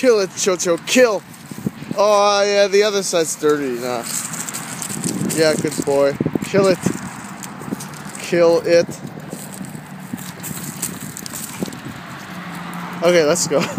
Kill it, Chocho, kill! Oh, yeah, the other side's dirty. Nah. Yeah, good boy. Kill it. Kill it. Okay, let's go.